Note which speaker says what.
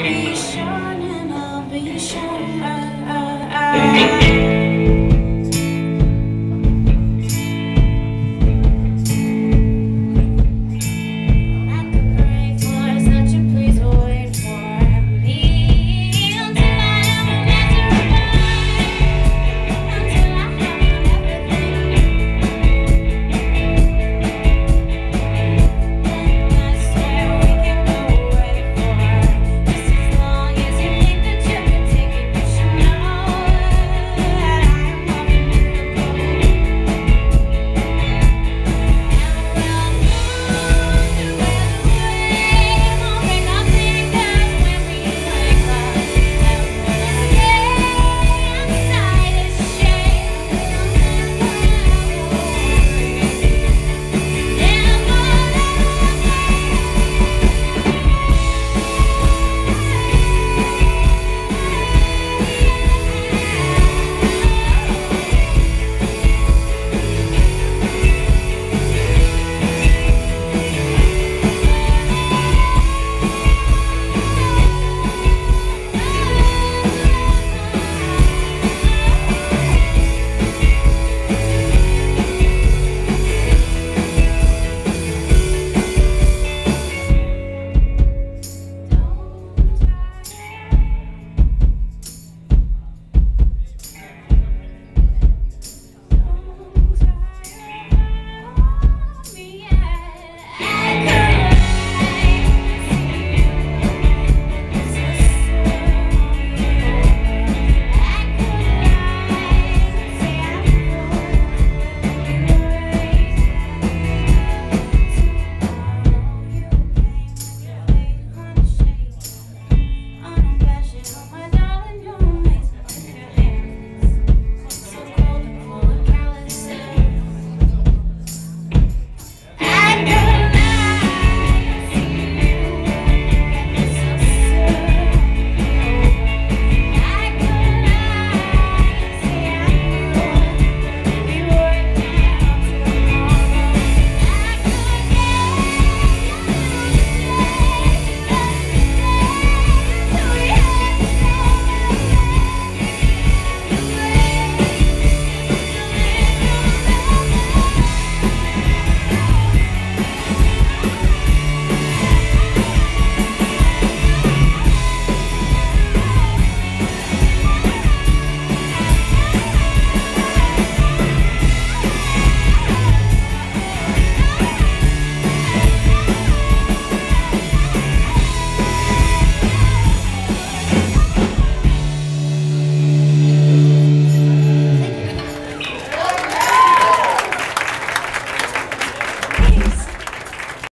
Speaker 1: be sure, and I'll be shown.